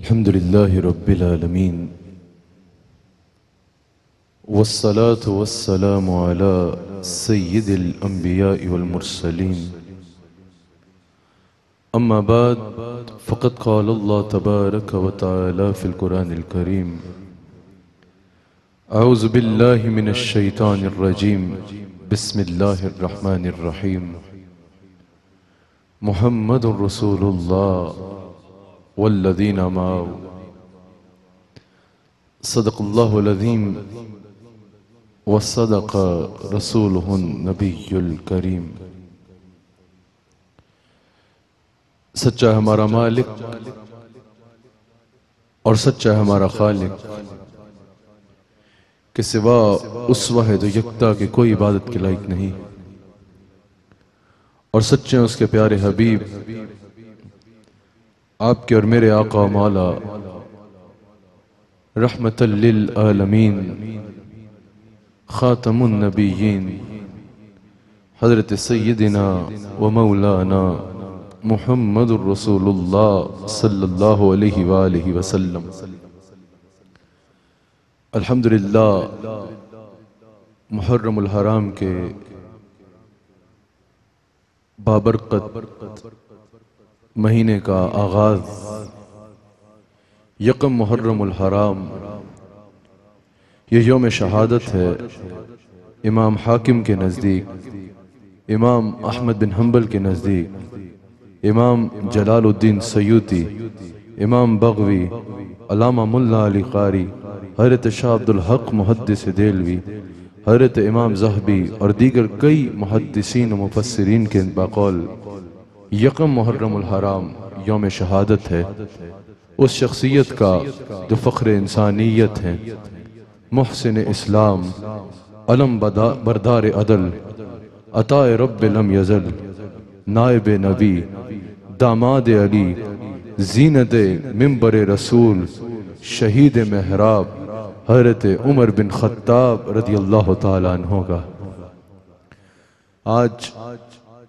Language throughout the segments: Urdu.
الحمد لله رب العالمين والصلاة والسلام على سيد الأنبياء والمرسلين. أما بعد فقد قال الله تبارك وتعالى في القرآن الكريم أعوذ بالله من الشيطان الرجيم. بسم الله الرحمن الرحيم. محمد رسول الله. والذين معه صدق الله العظيم وصدق رسوله النبي الكريم سچا ہے ہمارا مالک اور سچا ہے ہمارا خالق۔ کہ سوا اس واحد و یکتا کے کوئی عبادت کے لائق نہیں۔ اور سچے ہیں اس کے پیارے حبیب۔ آپ کے اور میرے آقا و مولا، رحمت للعالمین، خاتم النبیین، حضرت سیدنا و مولانا محمد الرسول اللہ صلی اللہ علیہ وآلہ وسلم الحمدللہ، محرم الحرام کے بابرکت مہینے کا آغاز، یکم محرم الحرام، یہ یوم شہادت ہے امام حاکم کے نزدیک، امام احمد بن حنبل کے نزدیک، امام جلال الدین سیوتی امام بغوی، علامہ ملا علی قاری، حضرت شاہ عبد الحق محدث دیلوی حضرت امام زہبی اور دیگر کئی محدثین و مفسرین کے بقول یقم محرم الحرام یوم شہادت ہے۔ اس شخصیت کا جو فخر انسانیت ہے۔ محسن اسلام، علم بردار عدل عطا رب لم یزل، نائب نبی، داماد علی، زینت ممبر رسول، شہید محراب، حضرت عمر بن خطاب رضی اللہ تعالیٰ عنہ کا۔ آج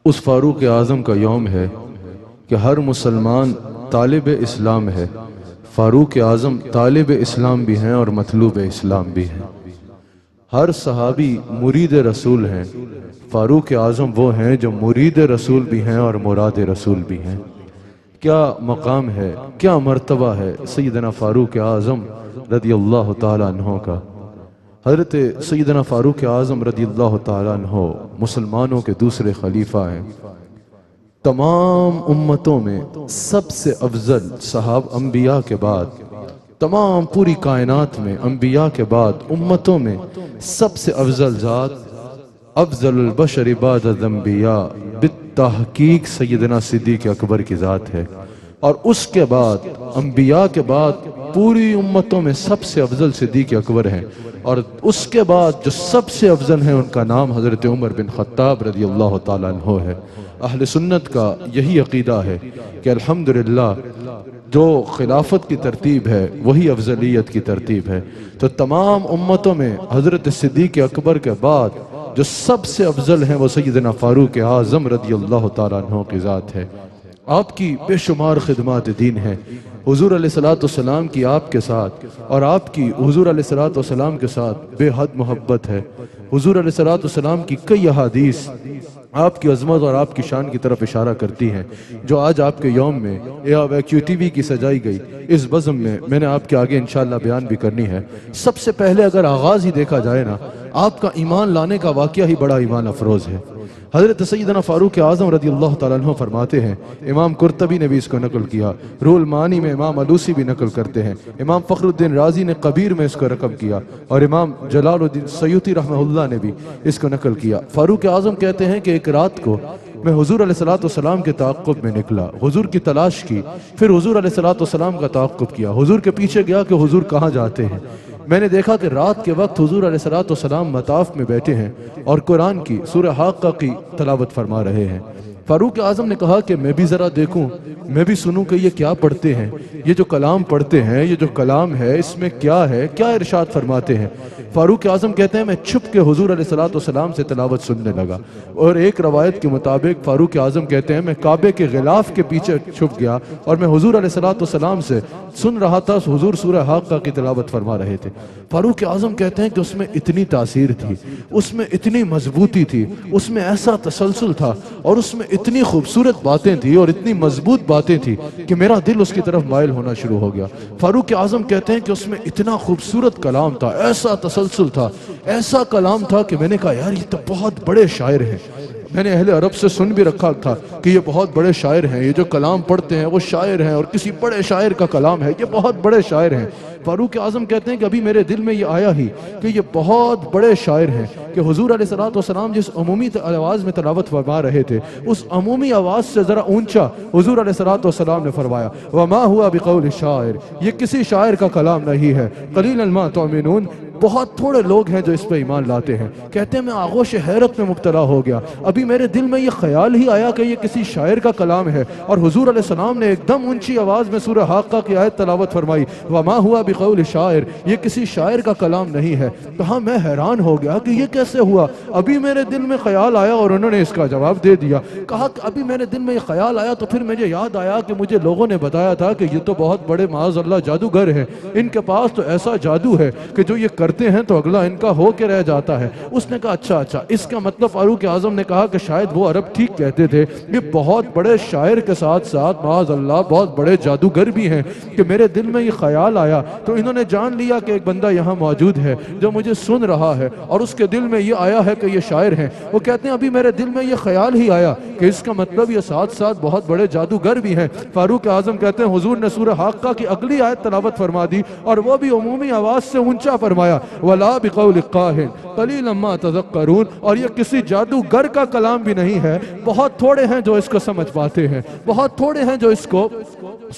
اس فاروق اعظم کا یوم ہے کہ ہر مسلمان طالب اسلام ہے۔ فاروق اعظم طالب اسلام بھی ہیں اور مطلوب اسلام بھی ہیں۔ ہر صحابی مرید رسول ہیں۔ فاروق اعظم وہ ہیں جو مرید رسول بھی ہیں اور مراد رسول بھی ہیں۔ کیا مقام ہے؟ کیا مرتبہ ہے سیدنا فاروق اعظم رضی اللہ تعالیٰ عنہ کا؟ حضرت سیدنا فاروق اعظم رضی اللہ تعالیٰ عنہ مسلمانوں کے دوسرے خلیفہ ہیں۔ تمام امتوں میں سب سے افضل صحاب انبیاء کے بعد، تمام پوری کائنات میں انبیاء کے بعد امتوں میں سب سے افضل ذات افضل البشر بعد الانبیاء بالتحقیق سیدنا صدیق اکبر کی ذات ہے۔ اور اس کے بعد، انبیاء کے بعد پوری امتوں میں سب سے افضل صدیق اکبر ہیں۔ اور اس کے بعد جو سب سے افضل ہیں ان کا نام حضرت عمر بن خطاب رضی اللہ تعالیٰ عنہ ہے۔ اہل سنت کا یہی عقیدہ ہے کہ الحمدللہ جو خلافت کی ترتیب ہے، وہی افضلیت کی ترتیب ہے۔ تو تمام امتوں میں حضرت صدیق اکبر کے بعد جو سب سے افضل ہیں وہ سیدنا فاروق اعظم رضی اللہ تعالیٰ عنہ کی ذات ہے۔ آپ کی بے شمار خدمات دین ہیں۔ حضور علیہ السلام کی آپ کے ساتھ اور آپ کی حضور علیہ السلام کے ساتھ بے حد محبت ہے۔ حضور علیہ السلام کی کئی احادیث آپ کی عظمت اور آپ کی شان کی طرف اشارہ کرتی ہیں، جو آج آپ کے یوم میں ویکیو ٹی وی کی سجائی گئی۔ اس بزم میں میں نے آپ کے آگے انشاءاللہ بیان بھی کرنی ہے۔ سب سے پہلے اگر آغاز ہی دیکھا جائے نا، آپ کا ایمان لانے کا واقعہ ہی بڑا ایمان افروز ہے۔ حضرت سیدنا فاروق اعظم رضی اللہ تعالیٰ عنہ فرماتے ہیں، امام کرتبی نے بھی اس کو نقل کیا، رول مانی میں امام علوسی بھی نقل کرتے ہیں، امام فخر الدین رازی نے قبیر میں اس کو رقم کیا اور امام جلال الدین سیوتی رحمہ اللہ نے بھی اس کو نقل کیا۔ فاروق اعظم کہتے ہیں کہ ایک رات کو میں حضور علیہ السلام کے تعقب میں نکلا، حضور کی تلاش کی، پھر حضور علیہ السلام کا تعقب کیا، حضور کے پیچھے گیا کہ حضور کہاں جاتے ہیں۔ میں نے دیکھا کہ رات کے وقت حضور علیہ السلام مطاف میں بیٹھے ہیں اور قرآن کی سورہ حاقہ کی تلاوت فرما رہے ہیں۔ فاروق اعظم نے کہا کہ میں بھی ذرا دیکھوں، میں بھی سنوں کہ یہ کیا پڑھتے ہیں۔ یہ جو کلام پڑھتے ہیں، یہ جو کلام ہے، اس میں کیا ہے، کیا ارشاد فرماتے ہیں؟ فاروق اعظم کہتے ہیں، میں چھپ کے حضور علیہ السلام سے تلاوت سننے لگا۔ اور ایک روایت کے مطابق فاروق اعظم کہتے ہیں، میں کعبے کے غلاف کے پیچھے چھپ گیا اور میں حضور علیہ السلام سے سن رہا تھا، حضور سورہ حاقہ کی تلاوت فرما رہے تھے۔ فاروق اعظم کہتے ہیں کہ اس میں اتنی تاثیر تھی، اس میں اتنی مضبوطی تھی، اس میں ایسا تسلسل تھا اور اس میں اتنی خوبصورت باتیں تھی اور اتنی مضبوط باتیں تھی کہ میرا دل اس کی طرف مائل ہونا شروع ہو گیا۔ فاروق اعظم کہتے ہیں کہ اس میں اتنا خوبصورت کلام تھا، ایسا تسلسل تھا۔ ایسا کلام تھا کہ میں نے کہا، یار، یہ تو بہت بڑے شاعر ہیں۔ میں نے اہل عرب سے سن بھی رکھا تھا کہ یہ بہت بڑے شاعر ہیں۔ یہ جو کلام پڑھتے ہیں، وہ شاعر ہیں اور کسی بڑے شاعر کا کلام ہے، یہ بہت بڑے شاعر ہیں۔ فاروق اعظم کہتے ہیں کہ ابھی میرے دل میں یہ آیا ہی کہ یہ بہت بڑے شاعر ہیں کہ حضور علیہ السلام جس عمومی آواز میں تلاوت فرما رہے تھے، اس عمومی آواز سے ذرا اونچا حضور علیہ السلام نے فرمایا، وما ہوا بقول شاعر یہ کسی شاعر کا کلام نہیں ہے۔ قلیل الما تؤمنون، بہت تھوڑے لوگ ہیں جو اس پہ ایمان لاتے ہیں۔ کہتے ہیں، میں آغوش حیرت میں مبتلا ہو گیا۔ ابھی میرے دل میں یہ خیال ہی آیا کہ یہ کسی شاعر کا کلام ہے۔ اور حضور علیہ السلام نے ایک دم اونچی آواز میں سورہ حاقہ کی آیت تلاوت فرمائی، وما ہوا بقول شاعر، یہ کسی شاعر کا کلام نہیں ہے۔ کہا میں حیران ہو گیا کہ یہ کیسے ہوا۔ ابھی میرے دل میں خیال آیا اور انہوں نے اس کا جواب دے دیا۔ کہا کہ ابھی میرے دل میں یہ خیال آیا تو پھر مجھے یاد آیا کہ مجھے لوگوں نے بتایا تھا کہ یہ تو بہت بڑے معاذ اللہ جادوگر ہیں۔ ان کے پاس تو ایسا جادو ہے کہ جو یہ کرتے ہیں تو اگلا ان کا ہو کے رہ جاتا ہے۔ اس نے کہا اچھا اچھا۔ اس کا مطلب فاروق اعظم نے کہا کہ شاید وہ عرب ٹھیک کہتے تھے۔ یہ بہت بڑے شاعر کے ساتھ ساتھ، معاذ اللہ، بہت بڑے جادوگر بھی ہیں۔ کہ میرے دل میں یہ خیال آیا تو انہوں نے جان لیا کہ ایک بندہ یہاں موجود ہے جو مجھے سن رہا ہے اور اس کے دل میں یہ آیا ہے کہ یہ شاعر ہیں۔ وہ کہتے ہیں، ابھی میرے دل میں یہ خیال ہی آیا کہ اس کا مطلب یہ ساتھ ساتھ بہت بڑے جادوگر بھی ہیں۔ فاروق اعظم کہتے ہیں، حضور نے سورہ حاقہ کی اگلی آیت تلاوت فرما دی اور وہ بھی عمومی آواز سے اونچا فرمایا، وَلَا بِقَوْلِ قَاهِن، قَلِيلًا مَا تَذَكَّرُونَ۔ اور یہ کسی جادوگر کا کلام بھی نہیں ہے۔ بہت تھوڑے ہیں جو اس کو سمجھ پاتے ہیں۔ بہت تھوڑے ہیں جو اس کو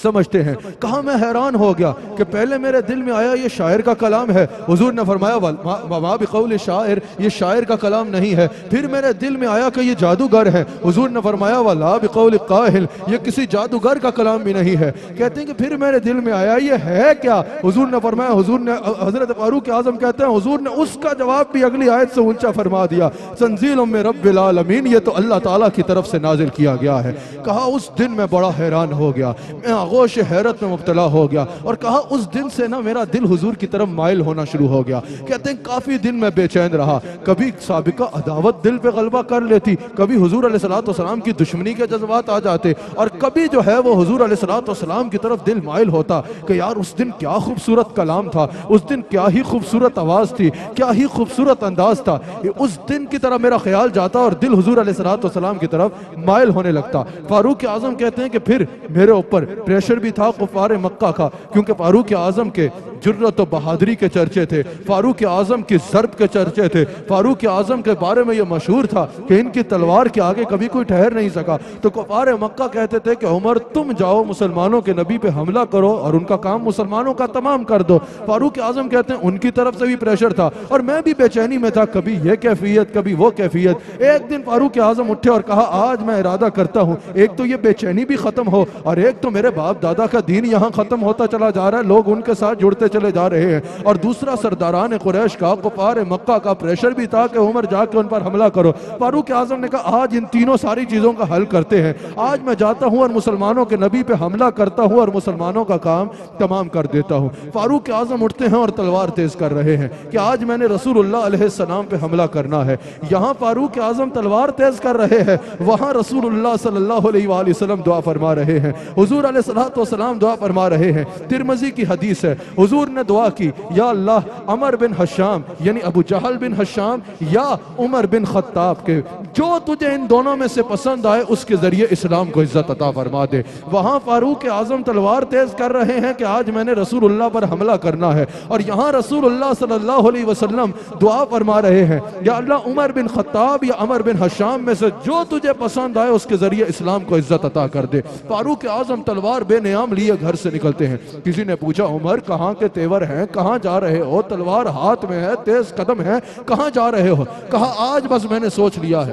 سمجھتے ہیں۔ کہا میں حیران ہو گیا کہ پہلے میں میرے دل میں آیا، یہ شاعر کا کلام ہے۔ حضور نے فرمایا وما بقول شاعر، یہ شاعر کا کلام نہیں ہے۔ پھر میرے دل میں آیا کہ یہ جادوگر ہے۔ حضور نے فرمایا، ولا بقول قاہل یہ کسی جادوگر کا کلام بھی نہیں ہے۔ کہتے ہیں کہ پھر میرے دل میں آیا، یہ ہے کیا؟ حضور نے فرمایا، حضور نے حضرت فاروق اعظم کہتے ہیں، حضور نے اس کا جواب بھی اگلی آیت سے اونچا فرما دیا۔ تنزیل میں رب العالمین، یہ تو اللہ تعالیٰ کی طرف سے نازل کیا گیا ہے۔ کہا، اس دن میں بڑا حیران ہو گیا۔ میں آغوش حیرت میں مبتلا ہو گیا۔ اور کہا، اس دن سے سے نا میرا دل حضور کی طرف مائل ہونا شروع ہو گیا۔ کہتے ہیں کافی دن میں بے چین رہا۔ کبھی سابقہ عداوت دل پہ غلبہ کر لیتی، کبھی حضور علیہ السلام کی دشمنی کے جذبات آ جاتے، اور کبھی جو ہے وہ حضور علیہ السلام کی طرف دل مائل ہوتا کہ یار اس دن کیا خوبصورت کلام تھا، اس دن کیا ہی خوبصورت آواز تھی، کیا ہی خوبصورت انداز تھا۔ اس دن کی طرح میرا خیال جاتا اور دل حضور علیہ السلام کی طرف مائل ہونے لگتا۔ فاروق اعظم کہتے ہیں کہ پھر میرے اوپر پریشر بھی تھا، کفار مکہ کا، کیونکہ فاروق اعظم کے جرت و بہادری کے چرچے تھے۔ فاروق اعظم کی ضرب کے چرچے تھے۔ فاروق اعظم کے بارے میں یہ مشہور تھا کہ ان کی تلوار کے آگے کبھی کوئی ٹھہر نہیں سکا۔ تو کفار مکہ کہتے تھے کہ عمر، تم جاؤ مسلمانوں کے نبی پہ حملہ کرو اور ان کا کام مسلمانوں کا تمام کر دو۔ فاروق اعظم کہتے ہیں، ان کی طرف سے بھی پریشر تھا اور میں بھی بے چینی میں تھا۔ کبھی یہ کیفیت، کبھی وہ کیفیت۔ ایک دن فاروق اعظم اٹھے اور کہا، آج میں ارادہ کرتا ہوں، ایک تو یہ بے چینی بھی ختم ہو اور ایک تو میرے باپ دادا کا دین یہاں ختم ہوتا چلا جا رہا ہے۔ لوگ ان کے ساتھ جڑتے چلے جا رہے ہیں۔ اور دوسرا سرداران قریش کا، کفار مکہ کا پریشر بھی تھا کہ عمر جا کے ان پر حملہ کرو۔ فاروق اعظم نے کہا، آج ان تینوں ساری چیزوں کا حل کرتے ہیں۔ آج میں جاتا ہوں اور مسلمانوں کے نبی پہ حملہ کرتا ہوں اور مسلمانوں کا کام تمام کر دیتا ہوں۔ فاروق اعظم اٹھتے ہیں اور تلوار تیز کر رہے ہیں کہ آج میں نے رسول اللہ علیہ السلام پہ حملہ کرنا ہے۔ یہاں فاروق اعظم تلوار تیز کر رہے ہیں۔ وہاں رسول اللہ صلی اللہ علیہ وآلہ وسلم دعا فرما رہے ہیں۔ حضور علیہ السلام دعا فرما رہے ہیں۔ ترمزی کی حدیث ہے۔ ہے۔ حضور نے دعا کی، یا اللہ، عمر بن حشام یعنی ابو جہل بن حشام یا عمر بن خطاب کے، جو تجھے ان دونوں میں سے پسند آئے، اس کے ذریعے اسلام کو عزت عطا فرما دے۔ وہاں فاروق اعظم تلوار تیز کر رہے ہیں کہ آج میں نے رسول اللہ پر حملہ کرنا ہے۔ اور یہاں رسول اللہ صلی اللہ علیہ وسلم دعا فرما رہے ہیں۔ یا اللہ، عمر بن خطاب یا عمر بن حشام میں سے جو تجھے پسند آئے، اس کے ذریعے اسلام کو عزت عطا کر دے۔ فاروق اعظم تلوار بے نیام لیے گھر سے نکلتے ہیں۔ کسی نے پوچھا، عمر کہاں کے تیور ہیں؟ کہاں جا رہے ہو؟ تلوار ہاتھ میں ہے، تیز قدم ہے، کہاں جا رہے ہو؟ کہا، آج بس میں نے سوچ لیا ہے۔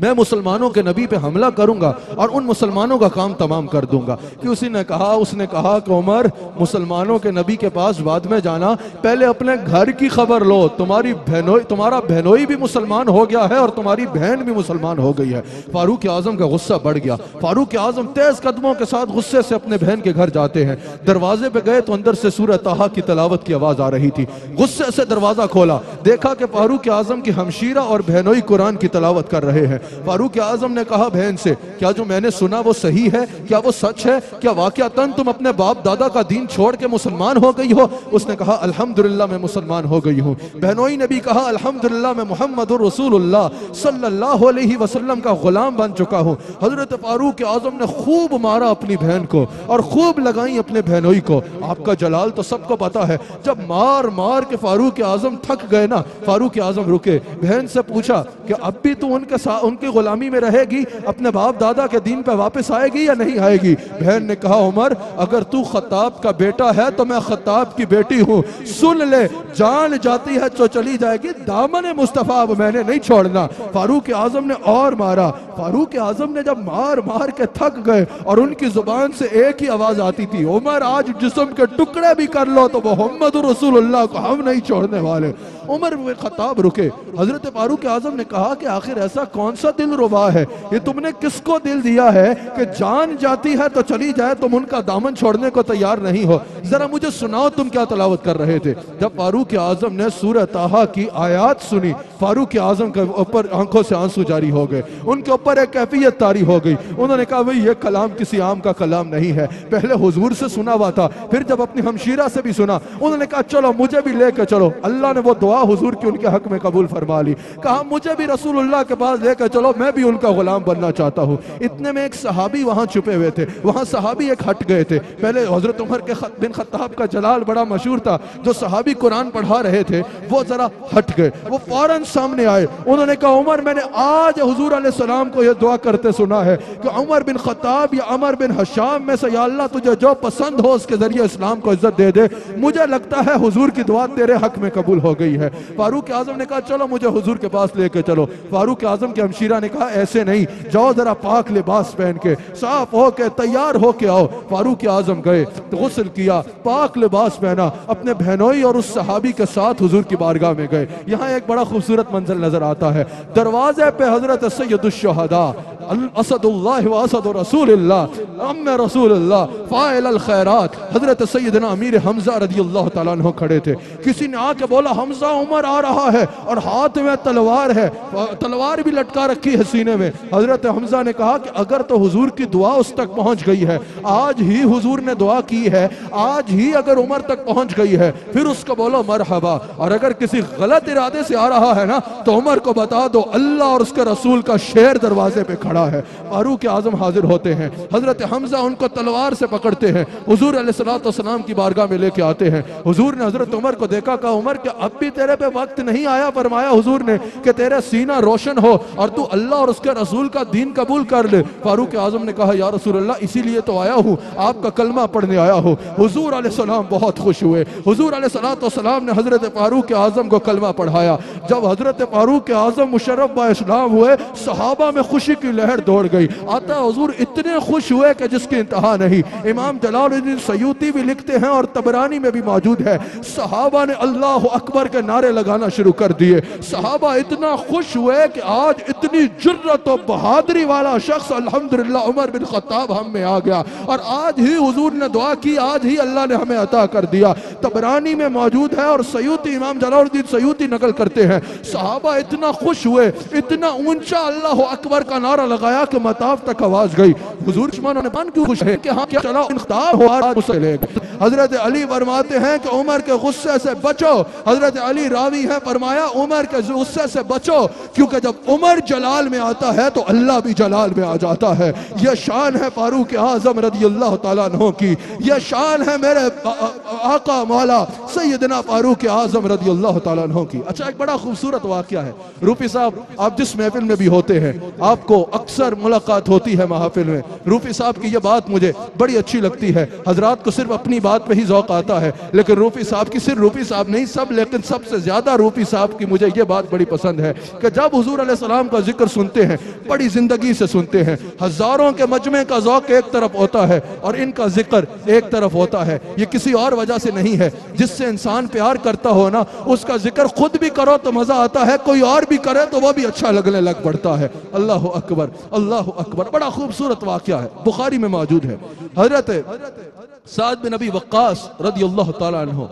میں مسلمانوں کے نبی پہ حملہ کروں گا اور ان مسلمانوں کا کام تمام کر دوں گا۔ کہ اسی نے کہا، اس نے کہا کہ عمر، مسلمانوں کے نبی کے پاس بعد میں جانا، پہلے اپنے گھر کی خبر لو، تمہاری بہنوئی، تمہارا بہنوئی بھی مسلمان ہو گیا ہے اور تمہاری بہن بھی مسلمان ہو گئی ہے۔ فاروق اعظم کا غصہ بڑھ گیا۔ فاروق اعظم تیز قدموں کے ساتھ غصے سے اپنے بہن کے گھر جاتے ہیں۔ دروازے پہ گئے تو اندر سے سورہ تاہا کی تلاوت کی آواز آ رہی تھی۔ غصے سے دروازہ کھولا۔ دیکھا کہ فاروق اعظم کی ہمشیرہ اور بہنوئی قرآن کی تلاوت کر رہے ہیں۔ فاروق اعظم نے کہا، بہن سے، کیا جو میں نے سنا وہ صحیح ہے؟ کیا وہ سچ ہے؟ کیا واقعہ تن تم اپنے باپ دادا کا دین چھوڑ کے مسلمان ہو گئی ہو؟ اس نے کہا، الحمدللہ میں مسلمان ہو گئی ہوں۔ بہنوئی نے بھی کہا، الحمدللہ میں محمد رسول اللہ صلی اللہ علیہ وسلم کا غلام بن چکا ہوں۔ حضرت فاروق اعظم نے خوب مارا اپنی بہن کو اور خوب لگائیں اپنے بہنوئی کو۔ آپ کا جلال تو سب کو پتا ہے۔ جب مار مار کے فاروق اعظم تھک گئے نا، فاروق اعظم رکے۔ بہن سے پوچھا کہ، اب بھی تو ان کے ساتھ ان کی غلامی میں رہے گی، اپنے باپ دادا کے دین پہ واپس آئے گی یا نہیں آئے گی؟ بہن نے کہا، عمر، اگر تو خطاب کا بیٹا ہے تو میں خطاب کی بیٹی ہوں۔ سن لے، جان جاتی ہے تو چلی جائے گی۔ دامن مصطفیٰ اب میں نے نہیں چھوڑنا۔ فاروق اعظم نے اور مارا۔ فاروق اعظم نے جب مار مار کے تھک گئے اور ان کی زبان سے ایک ہی آواز آتی تھی، عمر، آج جسم کے ٹکڑے بھی کر لو تو محمد رسول اللہ کو ہم نہیں چھوڑنے والے۔ عمر خطاب رکے۔ حضرت فاروق اعظم نے کہا کہ آخر ایسا کون سا دل روا ہے۔ یہ تم نے کس کو دل دیا ہے کہ جان جاتی ہے تو چلی جائے، تم ان کا دامن چھوڑنے کو تیار نہیں ہو۔ ذرا مجھے سناؤ تم کیا تلاوت کر رہے تھے۔ جب فاروق اعظم نے سورہ تاہا کی آیات سنی، فاروق اعظم کے اوپر آنکھوں سے آنسو جاری ہو گئے۔ ان کے اوپر ایک کیفیت تاری ہو گئی۔ انہوں نے کہا بھئی یہ کلام کسی عام کا کلام نہیں ہے۔ پہلے حضور سے سنا ہوا تھا، پھر جب اپنی ہمشیرہ سے بھی سنا۔ انہوں نے کہا، چلو، مجھے بھی لے کے چلو۔ اللہ نے وہ دعا حضور کی ان کے حق میں قبول فرما لی۔ کہا، مجھے بھی رسول اللہ کے پاس لے کے چلو، میں بھی ان کا غلام بننا چاہتا ہوں۔ اتنے میں ایک صحابی وہاں چھپے ہوئے تھے۔ وہاں صحابی ایک ہٹ گئے تھے۔ پہلے حضرت عمر کے بن خطاب کا جلال بڑا مشہور تھا۔ جو صحابی قرآن پڑھا رہے تھے، وہ ذرا ہٹ گئے۔ وہ فوراً سامنے آئے۔ انہوں نے کہا، عمر، میں نے آج حضور علیہ السلام کو یہ دعا کرتے سنا ہے کہ عمر بن خطاب یا عمر بن حشام میں سے، یا اللہ، تجھے جو پسند ہو، اس کے ذریعے اسلام کو عزت دے دے۔ مجھے لگتا ہے حضور کی دعا تیرے حق میں قبول ہو گئی ہے۔ فاروق اعظم نے کہا، چلو، مجھے حضور کے پاس لے کے چلو۔ فاروق اعظم کے شیرہ نے کہا، ایسے نہیں، جاؤ ذرا پاک لباس پہن کے، صاف ہو کے، تیار ہو کے آؤ. فاروق اعظم گئے، غسل کیا، پاک لباس پہنا، اپنے بہنوئی اور اس صحابی کے ساتھ حضور کی بارگاہ میں گئے۔ یہاں ایک بڑا خوبصورت منظر نظر آتا ہے۔ دروازے پہ حضرت سید الشہداء اسد اللہ و اسد رسول اللہ ام رسول اللہ فائل الخیرات حضرت سیدنا امیر حمزہ رضی اللہ تعالیٰ عنہ کھڑے تھے۔ کسی نے آ کے بولا، حمزہ عمر آ رہا ہے اور ہاتھ میں تلوار ہے۔ تلوار بھی لٹکا رکھی ہے سینے میں۔ حضرت حمزہ نے کہا کہ اگر تو حضور کی دعا اس تک پہنچ گئی ہے، آج ہی حضور نے دعا کی ہے، آج ہی اگر عمر تک پہنچ گئی ہے، پھر اس کو بولو مرحبا۔ اور اگر کسی غلط ارادے سے آ رہا ہے نا، تو عمر کو بتا دو، اللہ اور اس کے رسول کا شیر دروازے پہ کھڑا کھڑا ہے۔ فاروق اعظم حاضر ہوتے ہیں۔ حضرت حمزہ ان کو تلوار سے پکڑتے ہیں۔ حضور علیہ السلام کی بارگاہ میں لے کے آتے ہیں۔ حضور نے حضرت عمر کو دیکھا، کہا، عمر کہ اب بھی تیرے پہ وقت نہیں آیا؟ فرمایا، حضور نے، کہ تیرے سینہ روشن ہو اور تو اللہ اور اس کے رسول کا دین قبول کر لے۔ فاروق اعظم نے کہا، یا رسول اللہ، اسی لیے تو آیا ہوں۔ آپ کا کلمہ پڑھنے آیا ہوں۔ حضور علیہ السلام بہت خوش ہوئے۔ حضور علیہ السلام نے حضرت فاروق اعظم کو کلمہ پڑھایا۔ جب حضرت فاروق اعظم مشرف با اسلام ہوئے، صحابہ میں خوشی کی لہر دوڑ گئی۔ آتا حضور اتنے خوش ہوئے کہ جس کی انتہا نہیں۔ امام جلال الدین سیوتی بھی لکھتے ہیں اور تبرانی میں بھی موجود ہے۔ صحابہ نے اللہ اکبر کے نعرے لگانا شروع کر دیے۔ صحابہ اتنا خوش ہوئے کہ آج اتنی جرت و بہادری والا شخص الحمدللہ عمر بن خطاب ہم میں آ گیا۔ اور آج ہی حضور نے دعا کی، آج ہی اللہ نے ہمیں عطا کر دیا۔ تبرانی میں موجود ہے اور سیوتی امام جلال الدین سیوتی نقل کرتے ہیں۔ صحابہ اتنا خوش ہوئے، اتنا اونچا اللہ اکبر کا نعرہ لگایا کہ مطاف تک آواز گئی۔ حضور شمانوں نے مان کیوں خوش ہے کہ ہاں کیا چلا انختار ہو آج اسے لے گئے۔ حضرت علی فرماتے ہیں کہ عمر کے غصے سے بچو۔ حضرت علی راوی ہے فرمایا عمر کے غصے سے بچو۔ کیونکہ جب عمر جلال میں آتا ہے تو اللہ بھی جلال میں آ جاتا ہے۔ یہ شان ہے فاروق اعظم رضی اللہ تعالیٰ عنہ کی۔ یہ شان ہے میرے آقا مولا سیدنا فاروق اعظم رضی اللہ تعالیٰ عنہ کی۔ اچھا ایک بڑا خوبصورت واقعہ ہے۔ روپی صاحب، آپ جس محفل میں بھی ہوتے ہیں، آپ کو اکثر ملاقات ہوتی ہے محافل میں۔ روفی صاحب کی یہ بات مجھے بڑی اچھی لگتی ہے۔ حضرات کو صرف اپنی بات پہ ہی ذوق آتا ہے، لیکن روفی صاحب کی صرف روفی صاحب نہیں، سب، لیکن سب سے زیادہ روفی صاحب کی مجھے یہ بات بڑی پسند ہے کہ جب حضور علیہ السلام کا ذکر سنتے ہیں، بڑی زندگی سے سنتے ہیں۔ ہزاروں کے مجمع کا ذوق ایک طرف ہوتا ہے اور ان کا ذکر ایک طرف ہوتا ہے۔ یہ کسی اور وجہ سے نہیں ہے۔ جس سے انسان پیار کرتا ہو نا، اس کا ذکر خود بھی کرو تو مزہ آتا ہے، کوئی اور بھی کرے تو وہ بھی اچھا لگنے لگ پڑتا ہے۔ اللہ اکبر۔ اللہ اکبر، بڑا خوبصورت واقعہ ہے، بخاری میں موجود ہے۔ حضرت سعد بن نبی وقاص رضی اللہ تعالیٰ عنہ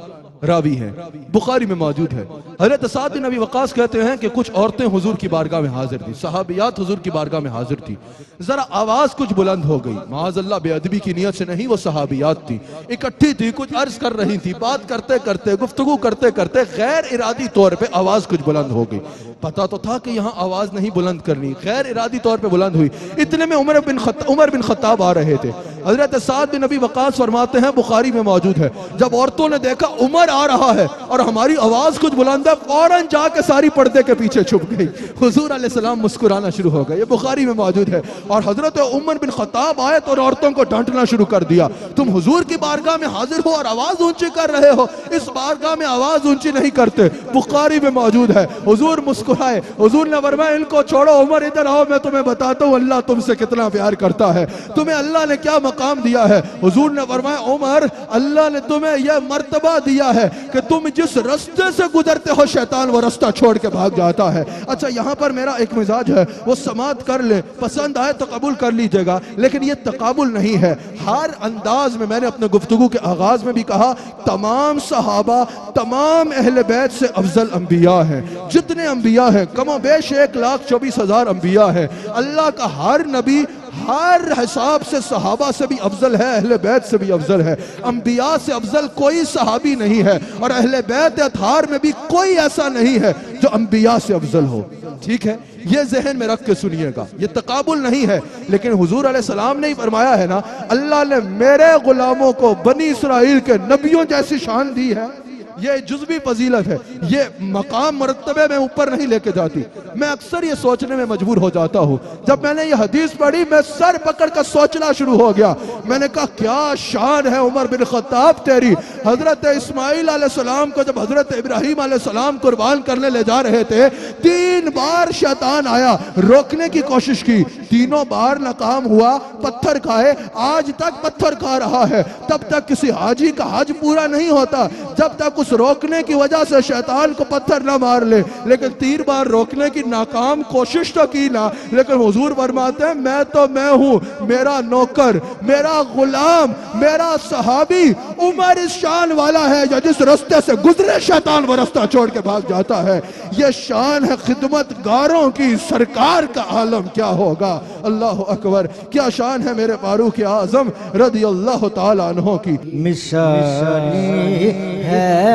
راوی ہیں۔ بخاری میں موجود ہے۔ حضرت سعد بن نبی وقاص کہتے ہیں کہ کچھ عورتیں حضور کی بارگاہ میں حاضر تھی صحابیات حضور کی بارگاہ میں حاضر تھی ذرا آواز کچھ بلند ہو گئی۔ معاذ اللہ بے ادبی کی نیت سے نہیں، وہ صحابیات تھی اکٹھی تھی، کچھ عرض کر رہی تھی بات کرتے کرتے، گفتگو کرتے کرتے غیر ارادی طور پہ آواز کچھ بلند ہو گئی۔ پتا تو تھا کہ یہاں آواز نہیں بلند کرنی، غیر ارادی طور پہ بلند ہوئی۔ اتنے میں عمر بن خط... عمر بن خطاب آ رہے تھے۔ حضرت سعد بن نبی وقاص فرماتے ہیں، بخاری میں موجود ہے۔ جب عورتوں نے دیکھا عمر آ رہا ہے اور ہماری آواز کچھ بلند ہے، فوراً جا کے ساری پردے کے پیچھے چھپ گئی۔ حضور علیہ السلام مسکرانا شروع ہو گئے۔ یہ بخاری میں موجود ہے۔ اور حضرت عمر بن خطاب آئے تو عورتوں کو ڈانٹنا شروع کر دیا۔ تم حضور کی بارگاہ میں حاضر ہو اور آواز اونچی کر رہے ہو۔ اس بارگاہ میں آواز اونچی نہیں کرتے۔ بخاری میں موجود ہے۔ حضور مسکرائے۔ حضور نے فرمایا، ان کو چھوڑو، عمر، ادھر آؤ، میں تمہیں بتاتا ہوں، اللہ تم سے کتنا پیار کرتا ہے۔ تمہیں اللہ نے کیا مقام دیا ہے؟ حضور نے فرمایا، عمر، اللہ نے تمہیں یہ مرتبہ دیا ہے۔ ہے کہ تم جس رستے سے گزرتے ہو، شیطان وہ رستہ چھوڑ کے بھاگ جاتا ہے۔ اچھا یہاں پر میرا ایک مزاج ہے، وہ سماعت کر لے، پسند آئے تو قبول کر لیجیے گا، لیکن یہ تقابل نہیں ہے۔ ہر انداز میں میں نے اپنے گفتگو کے آغاز میں بھی کہا، تمام صحابہ، تمام اہل بیت سے افضل انبیاء ہیں۔ جتنے انبیاء ہیں، کم و بیش ایک لاکھ چوبیس ہزار انبیاء ہیں۔ اللہ کا ہر نبی ہر حساب سے صحابہ سے بھی افضل ہے، اہل بیت سے بھی افضل ہے۔ انبیاء سے افضل کوئی صحابی نہیں ہے اور اہل بیت اتھار میں بھی کوئی ایسا نہیں ہے جو انبیاء سے افضل ہو۔ ٹھیک ہے؟ یہ ذہن میں رکھ کے سنیے گا۔ یہ تقابل نہیں ہے۔ لیکن حضور علیہ السلام نے ہی فرمایا ہے نا، اللہ نے میرے غلاموں کو بنی اسرائیل کے نبیوں جیسی شان دی ہے۔ یہ جزوی فضیلت ہے۔ یہ مقام مرتبے میں اوپر نہیں لے کے جاتی۔ میں اکثر یہ سوچنے میں مجبور ہو جاتا ہوں۔ جب میں نے یہ حدیث پڑھی، میں سر پکڑ کر سوچنا شروع ہو گیا۔ میں نے کہا، کیا شان ہے عمر بن خطاب تیری۔ حضرت اسماعیل علیہ السلام کو جب حضرت ابراہیم علیہ السلام قربان کرنے لے جا رہے تھے، تین بار شیطان آیا۔ روکنے کی کوشش کی۔ تینوں بار ناکام ہوا، پتھر کھائے۔ آج تک پتھر کھا رہا ہے۔ تب تک کسی حاجی کا حج پورا نہیں ہوتا۔ جب تک اس روکنے کی وجہ سے شیطان کو پتھر نہ مار لے، لیکن تیر بار روکنے کی ناکام کوشش تو کی نہ لیکن حضور فرماتے ہیں، میں تو میں ہوں، میرا نوکر، میرا غلام، میرا صحابی، عمر اس شان والا ہے یا جس رستے سے گزرے شیطان وہ رستہ چھوڑ کے بھاگ جاتا ہے۔ یہ شان ہے خدمت گاروں کی، سرکار کا عالم کیا ہوگا؟ اللہ اکبر، کیا شان ہے میرے فاروق اعظم رضی اللہ تعالیٰ عنہ کی؟ مثالی ہے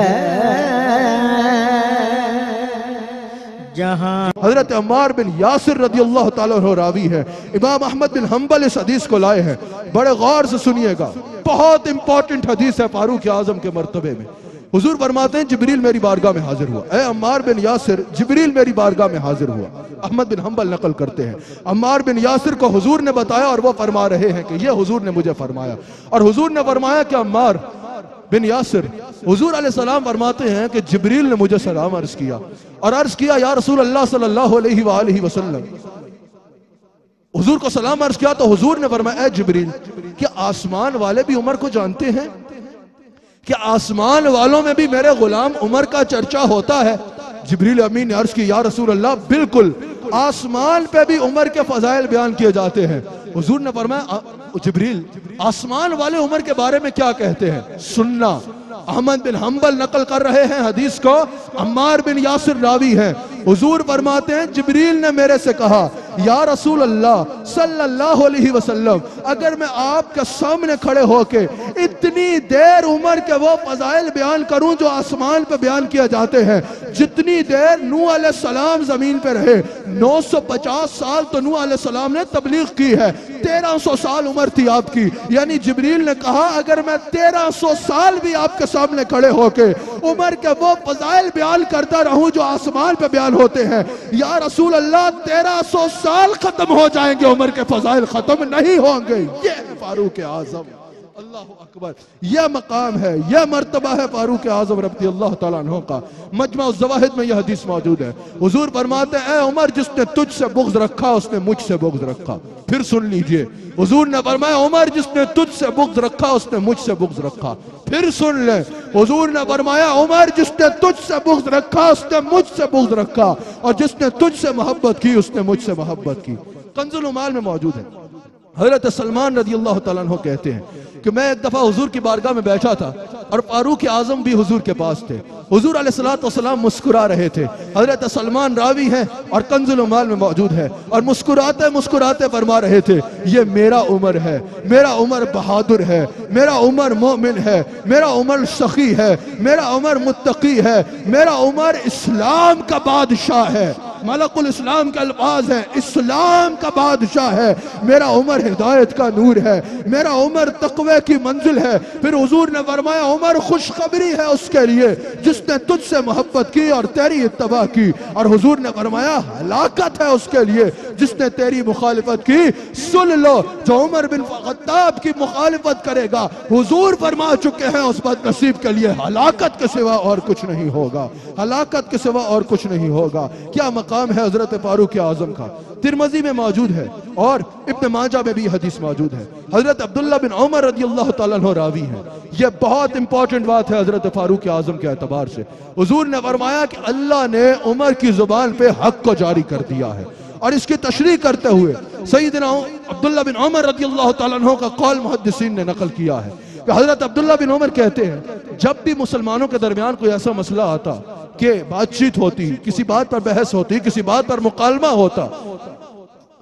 جہاں حضرت عمار بن یاسر رضی اللہ تعالیٰ عنہ راوی ہے۔ امام احمد بن حنبل اس حدیث کو لائے ہیں۔ بڑے غور سے سنیے گا۔ بہت امپورٹنٹ حدیث ہے فاروق اعظم کے مرتبے میں۔ حضور فرماتے ہیں، جبریل میری بارگاہ میں حاضر ہوا۔ اے عمار بن یاسر، جبریل میری بارگاہ میں حاضر ہوا۔ احمد بن حنبل نقل کرتے ہیں۔ عمار بن یاسر کو حضور نے بتایا اور وہ فرما رہے ہیں کہ یہ حضور نے مجھے فرمایا۔ اور حضور نے فرمایا کہ عمار بن یاسر، حضور علیہ السلام فرماتے ہیں کہ جبریل نے مجھے سلام عرض کیا اور عرض کیا، یا رسول اللہ صلی اللہ علیہ وآلہ وسلم، حضور کو سلام عرض کیا تو حضور نے فرمایا، اے جبریل، کیا آسمان والے بھی عمر کو جانتے ہیں؟ کہ آسمان والوں میں بھی میرے غلام عمر کا چرچا ہوتا ہے؟ جبریل امین نے عرض کی، یا رسول اللہ، بالکل آسمان پہ بھی عمر کے فضائل بیان کیے جاتے ہیں۔ حضور نے فرمایا جبریل، آسمان والے عمر کے بارے میں کیا کہتے ہیں؟ سننا۔ احمد بن حنبل نقل کر رہے ہیں حدیث کو۔ عمار بن یاسر راوی ہیں۔ حضور فرماتے ہیں، جبریل نے میرے سے کہا یا رسول اللہ صلی اللہ علیہ وسلم، اگر میں آپ کے سامنے کھڑے ہو کے اتنی دیر عمر کے وہ فضائل بیان کروں جو آسمان پہ بیان کیا جاتے ہیں، جتنی دیر نو علیہ السلام زمین پہ رہے، نو سو پچاس سال تو نوح علیہ السلام نے تبلیغ کی ہے، تیرہ سو سال عمر تھی آپ کی۔ یعنی جبریل نے کہا، اگر میں تیرہ سو سال بھی آپ کے سامنے کھڑے ہو کے عمر کے وہ فضائل بیان کرتا رہوں جو آسمان پہ بیان ہوتے ہیں۔ یا رسول اللہ، تیرہ سو سال ختم ہو جائیں گے عمر کے فضائل ختم نہیں ہوں گے۔ یہ فاروق اعظم۔ اللہ اکبر. یہ مقام ہے، یہ مرتبہ ہے فاروق اعظم رضی اللہ تعالیٰ عنہ کا. مجمع الزواہد میں یہ حدیث موجود ہے۔ حضور فرماتے ہیں، اے عمر، جس نے تجھ سے بغض رکھا، اس نے مجھ سے بغض رکھا۔ پھر سن لیجیے، حضور نے فرمایا، عمر، جس نے تجھ سے بغض رکھا، اس نے مجھ سے بغض رکھا۔ پھر سن لے حضور نے فرمایا، عمر، جس نے تجھ سے بغض رکھا، اس نے مجھ سے بغض رکھا۔ اور جس نے تجھ سے محبت کی، اس نے مجھ سے محبت کی۔ کنز العمال میں موجود ہے۔ حضرت سلمان رضی اللہ تعالیٰ عنہ کہتے ہیں کہ میں ایک دفعہ حضور کی بارگاہ میں بیٹھا تھا اور فاروق اعظم بھی حضور کے پاس تھے۔ حضور علیہ السلام مسکرا رہے تھے۔ حضرت سلمان راوی ہیں اور کنز العمال میں موجود ہے اور مسکراتے مسکراتے فرما رہے تھے، یہ میرا عمر ہے، میرا عمر بہادر ہے، میرا عمر مومن ہے، میرا عمر سخی ہے، میرا عمر متقی ہے، میرا عمر اسلام کا بادشاہ ہے۔ ملک الاسلام کے الفاظ ہیں اسلام کا بادشاہ ہے۔ میرا عمر ہدایت کا نور ہے۔ میرا عمر تقوی کی منزل ہے۔ پھر حضور نے فرمایا، عمر خوشخبری ہے اس کے لیے جس نے تجھ سے محبت کی اور تیری اتباع کی۔ اور حضور نے فرمایا، ہلاکت ہے اس کے لیے جس نے تیری مخالفت کی۔ سن لو جو عمر بن خطاب کی مخالفت کرے گا۔ حضور فرما چکے ہیں، اس بد نصیب کے لیے ہلاکت کے سوا اور کچھ نہیں ہوگا۔ ہلاکت کے سوا اور کچھ نہیں ہوگا۔ کیا مقام مقام ہے حضرت فاروق اعظم کا۔ ترمزی میں موجود ہے اور ابن ماجہ میں بھی حدیث موجود ہے۔ حضرت عبداللہ بن عمر رضی اللہ تعالیٰ عنہ راوی ہے یہ بہت امپورٹنٹ بات ہے حضرت فاروق اعظم کے اعتبار سے۔ حضور نے فرمایا کہ اللہ نے عمر کی زبان پہ حق کو جاری کر دیا ہے۔ اور اس کی تشریح کرتے ہوئے سیدنا عبداللہ بن عمر رضی اللہ تعالیٰ عنہ کا قول محدثین نے نقل کیا ہے۔ کہ حضرت عبداللہ بن عمر کہتے ہیں، جب بھی مسلمانوں کے درمیان کوئی ایسا مسئلہ آتا کہ بات چیت ہوتی، کسی بات پر بحث ہوتی، کسی بات پر مکالمہ ہوتا،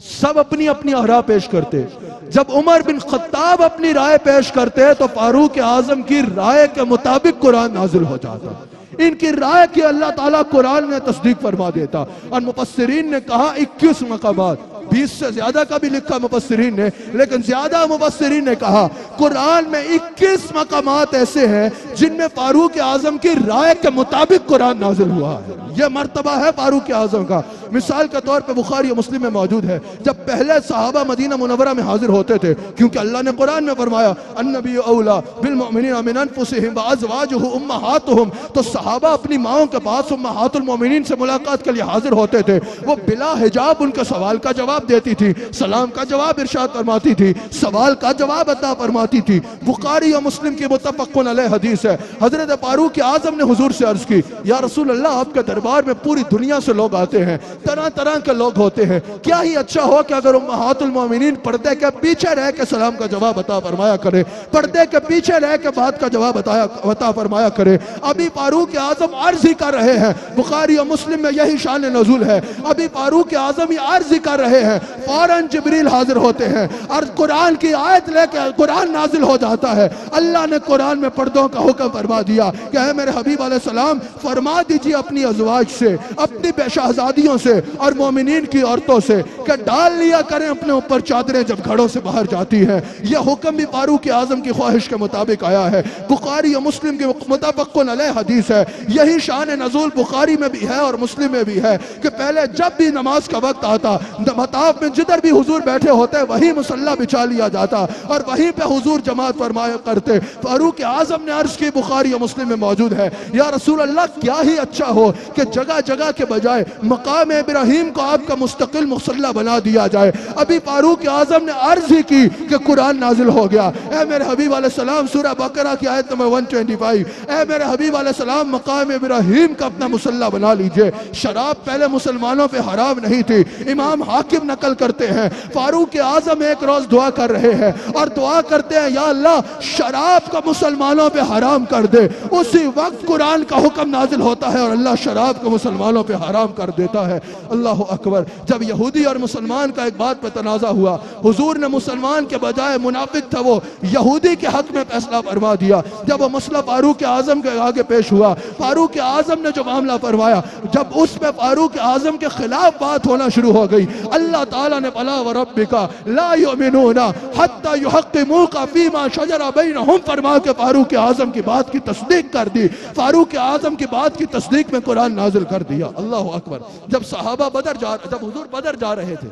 سب اپنی اپنی آراء پیش کرتے۔ جب عمر بن خطاب اپنی رائے پیش کرتے تو فاروق اعظم کی رائے کے مطابق قرآن نازل ہو جاتا۔ ان کی رائے کی اللہ تعالیٰ قرآن میں تصدیق فرما دیتا۔ اور مفسرین نے کہا، اکیس مقامات۔ بیس سے زیادہ کا بھی لکھا مفسرین نے، لیکن زیادہ مفسرین نے کہا، قرآن میں اکیس مقامات ایسے ہیں جن میں فاروق اعظم کی رائے کے مطابق قرآن نازل ہوا ہے۔ یہ مرتبہ ہے فاروق اعظم کا۔ مثال کے طور پہ بخاری و مسلم میں موجود ہے۔ جب پہلے صحابہ مدینہ منورہ میں حاضر ہوتے تھے، کیونکہ اللہ نے قرآن میں فرمایا، النبی اولا بالمؤمنین من انفسهم وازواجه امہاتهم تو صحابہ اپنی ماؤں کے پاس امہات المؤمنین سے ملاقات کے لیے حاضر ہوتے تھے۔ وہ بلا حجاب ان کے سوال کا جواب دیتی تھی، سلام کا جواب ارشاد فرماتی تھی، سوال کا جواب عطا فرماتی تھی۔ بخاری و مسلم کی متفق علیہ حدیث ہے۔ حضرت فاروق اعظم نے حضور سے عرض کی، یا رسول اللہ، آپ کے دربار میں پوری دنیا سے لوگ آتے ہیں۔ طرح طرح کے لوگ ہوتے ہیں۔ کیا ہی اچھا ہو کہ اگر امہات المومنین پردے کے پیچھے رہ کے سلام کا جواب عطا فرمایا کرے، پردے کے پیچھے رہ کے بات کا جواب عطا فرمایا کرے۔ ابھی فاروق اعظم عرض ہی کر رہے ہیں۔ بخاری و مسلم میں یہی شان نزول ہے۔ ابھی فاروق اعظم ہی عرض ہی کر رہے ہیں۔ فوراً جبریل حاضر ہوتے ہیں۔ اور قرآن کی آیت لے کے قرآن نازل ہو جاتا ہے۔ اللہ نے قرآن میں پردوں کا حکم فرما دیا کہ اے میرے حبیب علیہ السلام، فرما دیجیے اپنی ازواج سے، اپنی بے شہزادیوں سے اور مومنین کی عورتوں سے کہ ڈال لیا کریں اپنے اوپر چادریں جب گھڑوں سے باہر جاتی ہیں۔ یہ حکم بھی فاروق اعظم کی خواہش کے مطابق آیا ہے۔ بخاری و مسلم کے مطابق علیہ حدیث ہے۔ یہی شان نزول بخاری میں بھی ہے اور مسلم میں بھی ہے کہ پہلے جب بھی نماز کا وقت آتا، مطاف میں جدھر بھی حضور بیٹھے ہوتے، وہی مسلح بچا لیا جاتا اور وہیں پہ حضور جماعت فرمایا کرتے۔ فاروق اعظم نے عرض کی، بخاری و مسلم میں موجود ہے۔ یا رسول اللہ، کیا ہی اچھا ہو کہ جگہ جگہ کے بجائے مقام ابراہیم کو آپ کا مستقل مسلح بنا دیا جائے۔ ابھی فاروق اعظم نے عرض ہی کی کہ قرآن نازل ہو گیا۔ اے میرے حبیب علیہ السلام، سورہ بقرہ کی آیت نمبر 125 اے میرے حبیب علیہ السلام، مقام ابراہیم کا اپنا مسلح بنا لیجیے۔ شراب پہلے مسلمانوں پہ حرام نہیں تھی۔ امام حاکم نقل کرتے ہیں۔ فاروق اعظم ایک روز دعا کر رہے ہیں اور دعا کرتے ہیں، یا اللہ، شراب کا مسلمانوں پہ حرام کر دے۔ اسی وقت قرآن کا حکم نازل ہوتا ہے اور اللہ شراب کو مسلمانوں پہ حرام کر دیتا ہے۔ اللہ اکبر۔ جب یہودی اور مسلمان کا ایک بات پہ تنازع ہوا، حضور نے مسلمان کے بجائے منافق تھا وہ یہودی کے حق میں فیصلہ فرما دیا۔ جب وہ مسئلہ فاروق اعظم کے آگے پیش ہوا، فاروق اعظم نے جو معاملہ فرمایا، جب اس میں فاروق اعظم کے خلاف بات ہونا شروع ہو گئی، اللہ تعالیٰ نے بلا و ربکا لا یؤمنون حتی یحقموک فیما شجر بینہم، فرما کے فاروق اعظم کی بات کی تصدیق کر دی۔ فاروق اعظم کی بات کی تصدیق میں قرآن نازل کر دیا۔ اللہ اکبر۔ جب صحابہ بدر جا جب حضور بدر جا رہے تھے،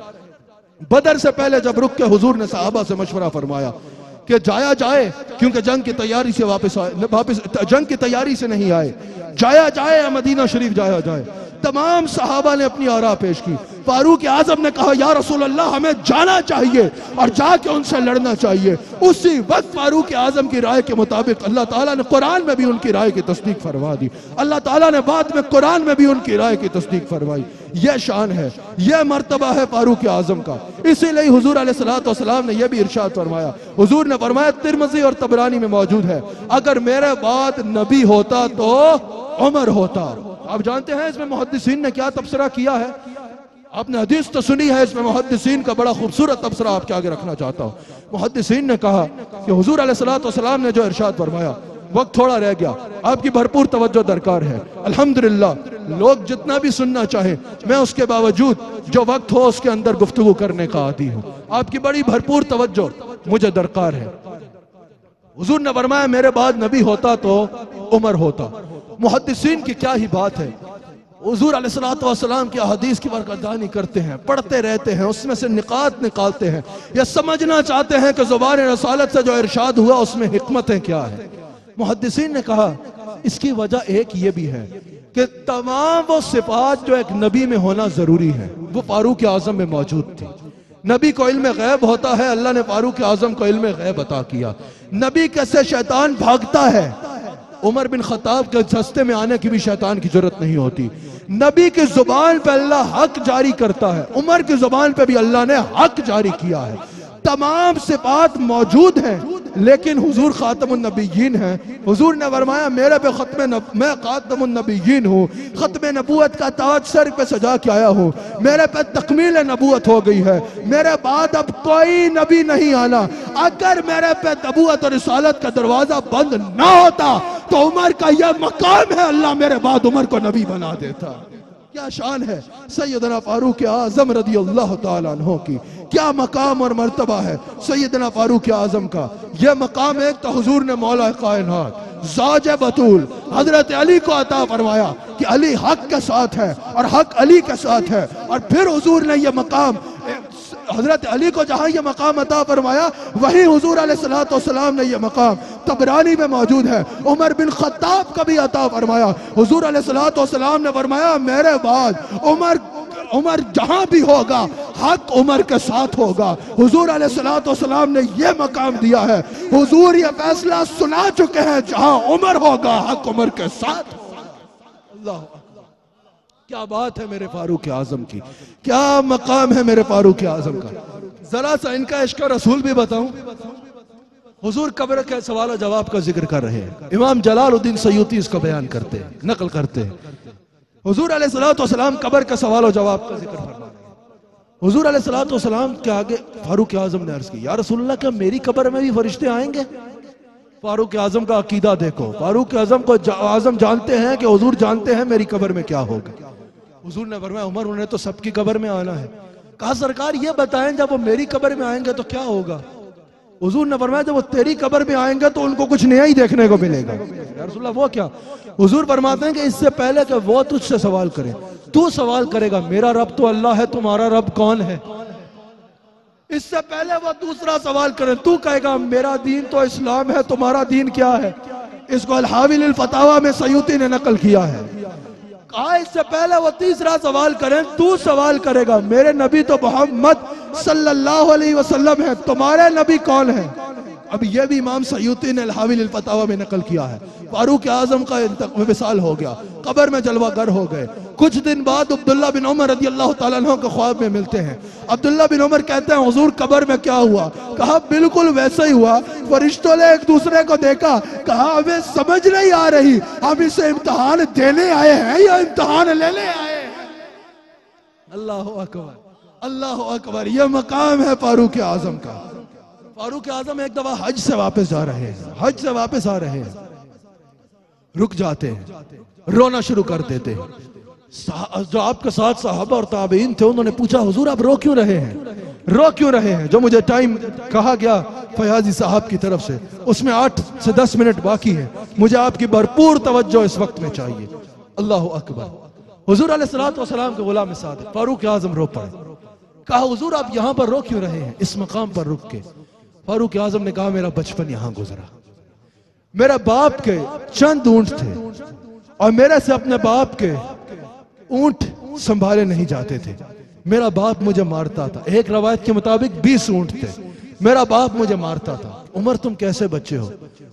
بدر سے پہلے جب رک کے حضور نے صحابہ سے مشورہ فرمایا کہ جایا جائے، کیونکہ جنگ کی تیاری سے واپس آئے، واپس جنگ کی تیاری سے نہیں آئے۔ جایا جائے یا مدینہ شریف جایا جائے۔ تمام صحابہ نے اپنی آراء پیش کی۔ فاروق اعظم نے کہا، یا رسول اللہ، ہمیں جانا چاہیے اور جا کے ان سے لڑنا چاہیے۔ اسی وقت فاروق اعظم کی رائے کے مطابق اللہ تعالیٰ نے قرآن میں بھی ان کی رائے کی تصدیق فرما دی۔ اللہ تعالیٰ نے بعد میں قرآن میں بھی ان کی رائے کی تصدیق فرمائی۔ یہ شان ہے، یہ مرتبہ ہے فاروق اعظم کا۔ اسی لیے حضور علیہ السلام نے یہ بھی ارشاد فرمایا۔ حضور نے فرمایا ترمزی اور تبرانی میں موجود ہے۔ اگر میرے بعد نبی ہوتا تو عمر ہوتا۔ آپ جانتے ہیں اس میں محدثین نے کیا تبصرہ کیا ہے؟ آپ نے حدیث تو سنی ہے، اس میں محدثین کا بڑا خوبصورت تبصرہ آپ کے آگے رکھنا چاہتا ہوں۔ محدثین نے کہا کہ حضور علیہ السلام نے جو ارشاد فرمایا، وقت تھوڑا رہ گیا، آپ کی بھرپور توجہ درکار ہے۔ الحمدللہ، لوگ جتنا بھی سننا چاہیں، میں اس کے باوجود جو وقت ہو، اس کے اندر گفتگو کرنے کا عادی ہوں۔ آپ کی بڑی بھرپور توجہ مجھے درکار ہے۔ حضور نے فرمایا، میرے بعد نبی ہوتا تو عمر ہوتا۔ محدثین کی کیا ہی بات ہے؟ حضور علیہ السلام کی حدیث کی برکتانی کرتے ہیں، پڑھتے رہتے ہیں، اس میں سے نکات نکالتے ہیں۔ یا سمجھنا چاہتے ہیں کہ زبان رسالت سے جو ارشاد ہوا، اس میں حکمتیں کیا ہے محدثین نے کہا، اس کی وجہ ایک یہ بھی ہے کہ تمام وہ صفات جو ایک نبی میں ہونا ضروری ہے وہ فاروق اعظم میں موجود تھی۔ نبی کو علم غیب ہوتا ہے، اللہ نے فاروق اعظم کو علم غیب عطا کیا۔ نبی کیسے شیطان بھاگتا ہے؟ عمر بن خطاب کے سستے میں آنے کی بھی شیطان کی ضرورت نہیں ہوتی۔ نبی کی زبان پہ اللہ حق جاری کرتا ہے۔ عمر کی زبان پہ بھی اللہ نے حق جاری کیا ہے۔ تمام صفات موجود ہیں۔ لیکن حضور خاتم النبیین ہیں۔ حضور نے فرمایا، میرے پہ ختم نب... میں خاتم النبیین ہوں۔ ختم نبوت کا تاج سر پہ سجا کے آیا ہوں۔ میرے پہ تکمیل نبوت ہو گئی ہے۔ میرے بعد اب کوئی نبی نہیں آنا۔ اگر میرے پہ نبوت اور رسالت کا دروازہ بند نہ ہوتا، تو عمر کا یہ مقام ہے، اللہ میرے بعد عمر کو نبی بنا دیتا۔ کیا شان ہے سیدنا فاروق اعظم رضی اللہ تعالیٰ عنہ کی۔ کیا مقام اور مرتبہ ہے سیدنا فاروق اعظم کا۔ یہ مقام ایک تو حضور نے مولا کائنات زوج بطول، حضرت علی کو عطا فرمایا کہ علی حق کے ساتھ ہے اور حق علی کے ساتھ ہے۔ اور پھر حضور نے یہ مقام حضرت علی کو جہاں یہ مقام عطا فرمایا وہی حضور علیہ السلام نے یہ مقام تبرانی میں موجود ہے۔ عمر بن خطاب کا بھی عطا فرمایا۔ حضور علیہ السلام نے فرمایا، میرے بعد عمر عمر جہاں بھی ہوگا، حق عمر کے ساتھ ہوگا۔ حضور علیہ السلام نے یہ مقام دیا ہے۔ حضور یہ فیصلہ سنا چکے ہیں، جہاں عمر ہوگا، حق عمر کے ساتھ اللہ کیا بات ہے میرے فاروق اعظم کی؟ کیا مقام ہے میرے فاروق اعظم کا؟ ذرا سا ان کا عشق رسول بھی بتاؤں۔ حضور قبر کے سوال و جواب کا ذکر کر رہے ہیں۔ امام جلال الدین سیوتی اس کو بیان کرتے ہیں، نقل کرتے ہیں۔ حضور علیہ السلام قبر کا سوال و جواب کا ذکر فرما حضور علیہ السلام کے آگے فاروق اعظم نے عرض کی، یا رسول اللہ کیا میری قبر میں بھی فرشتے آئیں گے؟ فاروق اعظم کا عقیدہ دیکھو۔ فاروق اعظم کو اعظم جانتے ہیں کہ حضور جانتے ہیں میری قبر میں کیا ہوگا۔ حضور نے فرمایا، عمر، انہیں تو سب کی قبر میں آنا ہے۔ کہا، سرکار، یہ بتائیں، جب وہ میری قبر میں آئیں گے تو کیا ہوگا؟ حضور نے فرمایا، جب وہ تیری قبر میں آئیں گے تو ان کو کچھ نیا ہی دیکھنے کو ملے گا۔ رسول اللہ، وہ کیا؟ حضور فرماتے ہیں کہ اس سے پہلے کہ وہ تجھ سے سوال کرے۔ تو سوال کرے گا، میرا رب تو اللہ ہے، تمہارا رب کون ہے؟ اس سے پہلے وہ دوسرا سوال کرے۔ تو کہے گا، میرا دین تو اسلام ہے، تمہارا دین کیا ہے؟ اس کو الحاویل الفتاوہ میں سیوتی نے نقل کیا ہے۔ کہا اس سے پہلے وہ تیسرا سوال کریں، تو سوال کرے گا، میرے نبی تو محمد صلی اللہ علیہ وسلم ہے تمہارے نبی کون ہے اب یہ بھی امام سیوتی نے الحاویل الفتاوہ میں نقل کیا ہے۔ فاروق اعظم کا وصال ہو گیا۔ قبر میں جلوہ گر ہو گئے۔ کچھ دن بعد عبداللہ بن عمر رضی اللہ تعالیٰ عنہ کے خواب میں ملتے ہیں۔ عبداللہ بن عمر کہتے ہیں، حضور قبر میں کیا ہوا؟ کہا، بالکل ویسا ہی ہوا۔ فرشتوں نے ایک دوسرے کو دیکھا۔ کہا، ہمیں سمجھ نہیں آ رہی۔ ہم اسے امتحان دینے آئے ہیں یا امتحان لینے آئے ہیں؟ اللہ اکبر۔ اللہ اکبر۔ یہ مقام ہے فاروق اعظم کا۔ فاروق اعظم ایک دفعہ حج سے واپس جا رہے ہیں۔ حج سے واپس آ رہے ہیں۔ رک جاتے ہیں۔ رونا شروع کر دیتے ہیں۔ جو آپ کے ساتھ صحابہ اور تابعین تھے، انہوں نے پوچھا، حضور، آپ رو کیوں رہے ہیں؟ رو کیوں رہے ہیں؟ جو مجھے ٹائم کہا گیا فیاضی صاحب کی طرف سے، اس میں آٹھ سے دس منٹ باقی ہے مجھے آپ کی بھرپور توجہ اس وقت میں چاہیے۔ اللہ اکبر۔ حضور علیہ السلام کے غلام صادق فاروق اعظم رو پڑے۔ کہا، حضور، آپ یہاں پر رو کیوں رہے ہیں؟ اس مقام پر رک کے۔ فاروق اعظم نے کہا، میرا بچپن یہاں گزرا۔ میرے باپ کے چند اونٹ تھے اور میرے سے اپنے باپ کے اونٹ سنبھالے نہیں جاتے تھے۔ میرا باپ مجھے مارتا تھا۔ ایک روایت کے مطابق بیس اونٹ تھے۔ میرا باپ مجھے مارتا تھا۔ عمر، تم کیسے بچے ہو؟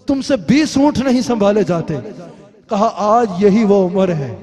تم سے بیس اونٹ نہیں سنبھالے جاتے۔ کہا، آج یہی وہ عمر ہے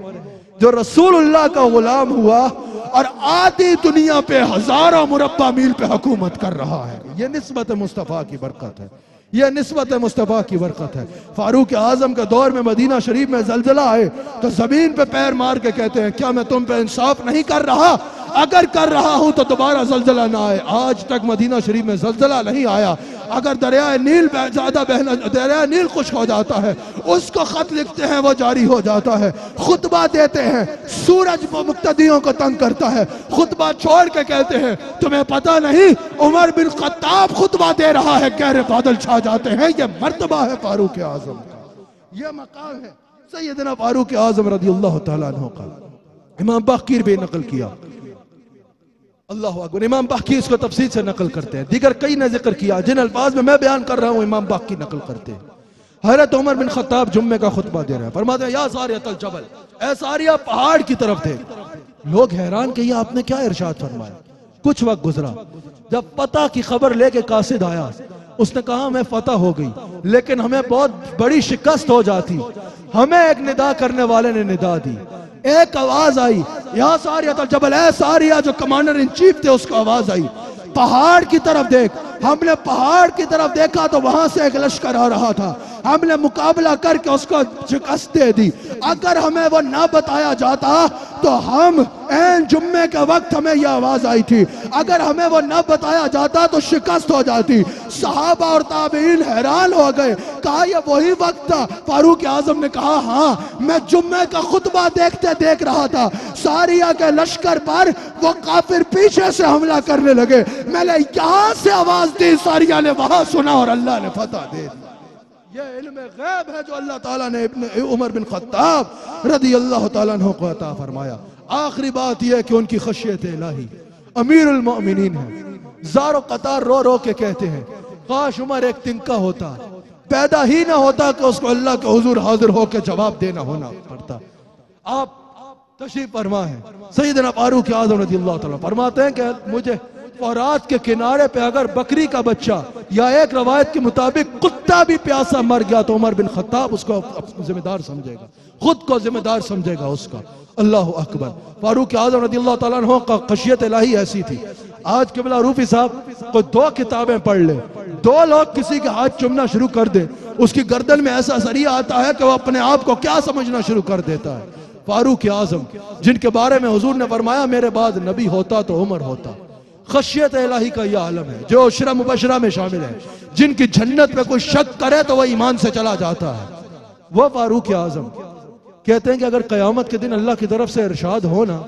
جو رسول اللہ کا غلام ہوا اور آدھی دنیا پہ ہزاروں مربع میل پہ حکومت کر رہا ہے۔ یہ نسبت مصطفیٰ کی برکت ہے۔ یہ نسبت مصطفیٰ کی برکت ہے۔ فاروق اعظم کے دور میں مدینہ شریف میں زلزلہ آئے تو زمین پہ پیر مار کے کہتے ہیں، کیا میں تم پہ انصاف نہیں کر رہا؟ اگر کر رہا ہوں تو دوبارہ زلزلہ نہ آئے۔ آج تک مدینہ شریف میں زلزلہ نہیں آیا۔ اگر دریائے نیل زیادہ بہنا دریائے نیل خشک ہو جاتا ہے، اس کو خط لکھتے ہیں، وہ جاری ہو جاتا ہے۔ خطبہ دیتے ہیں، سورج مقتدیوں کو تنگ کرتا ہے۔ خطبہ چھوڑ کے کہتے ہیں، تمہیں پتہ نہیں، عمر بن خطاب خطبہ دے رہا ہے، گہرے بادل چھا جاتے ہیں۔ یہ مرتبہ ہے فاروق اعظم کا۔ یہ مقام ہے۔ سیدنا فاروق اعظم رضی اللہ تعالیٰ عنہ کا۔ امام باقیر بھی نقل کیا۔ اللہ اکبر، امام باقی اس کو تفصیل سے نقل کرتے ہیں۔ دیگر کئی نے ذکر کیا، جن الفاظ میں میں بیان کر رہا ہوں، امام باقی نقل کرتے ہیں۔ حضرت عمر بن خطاب جمعے کا خطبہ دے رہے ہیں۔ فرماتے ہیں، یا ساریت الجبل، اے ساریہ پہاڑ کی طرف دیکھ۔ لوگ حیران کہ یہ آپ نے کیا ارشاد فرمایا۔ کچھ وقت گزرا، جب پتہ کی خبر لے کے قاصد آیا، اس نے کہا، ہمیں فتح ہو گئی، لیکن ہمیں بہت بڑی شکست ہو جاتی۔ ہمیں ایک ندا کرنے والے نے ندا دی۔ ایک آواز آئی، یا ساریت الجبل اے ساریہ جو کمانڈر ان چیف تھے، اس کو آواز آئی۔ پہاڑ کی طرف دیکھ۔ ہم نے پہاڑ کی طرف دیکھا تو وہاں سے ایک لشکر آ رہا تھا۔ ہم نے مقابلہ کر کے اس کو شکست دے دی۔ اگر ہمیں وہ نہ بتایا جاتا تو ہم این جمعے کے وقت ہمیں یہ آواز آئی تھی۔ اگر ہمیں وہ نہ بتایا جاتا تو شکست ہو جاتی۔ صحابہ اور تابعین حیران ہو گئے۔ کہا، یہ وہی وقت تھا۔ فاروق اعظم نے کہا ہاں میں جمعے کا خطبہ دیکھتے دیکھ رہا تھا۔ ساریہ کے لشکر پر وہ کافر پیچھے سے حملہ کرنے لگے۔ میں نے یہاں سے آواز دی، ساریہ نے وہاں سنا اور اللہ نے فتح دے دی۔ یہ علم غیب ہے جو اللہ تعالیٰ نے ابن عمر بن خطاب رضی اللہ تعالیٰ عنہ کو عطا فرمایا۔ آخری بات یہ ہے کہ ان کی خشیت الہی امیر المؤمنین ہے۔ زار و قطار رو رو کے کہتے ہیں، کاش عمر ایک تنکا ہوتا، پیدا ہی نہ ہوتا کہ اس کو اللہ کے حضور حاضر ہو کے جواب دینا ہونا پڑتا۔ آپ تشریف فرما ہے۔ سیدنا فاروق اعظم رضی اللہ تعالیٰ فرماتے ہیں کہ مجھے فورات کے کنارے پہ اگر بکری کا بچہ یا ایک روایت کے مطابق کتا بھی پیاسا مر گیا تو عمر بن خطاب اس کو ذمہ دار سمجھے گا، خود کو ذمہ دار سمجھے گا اس کا۔ اللہ اکبر۔ فاروق اعظم رضی اللہ تعالیٰ عنہ کا خشیت الہی ایسی تھی۔ آج قبلہ روفی صاحب کو دو کتابیں پڑھ لے، دو لوگ کسی کے ہاتھ چمنا شروع کر دیں اس کی گردن میں ایسا ذریعہ آتا ہے کہ وہ اپنے آپ کو کیا سمجھنا شروع کر دیتا ہے۔ فاروق اعظم، جن کے بارے میں حضور نے فرمایا، میرے بعد نبی ہوتا تو عمر ہوتا۔ خشیت الہی کا یہ عالم ہے، جو عشرہ مبشرہ میں شامل ہے۔ جن کی جنت میں کوئی شک کرے تو وہ ایمان سے چلا جاتا ہے۔ وہ فاروق اعظم۔ کہتے ہیں کہ اگر قیامت کے دن اللہ کی طرف سے ارشاد ہونا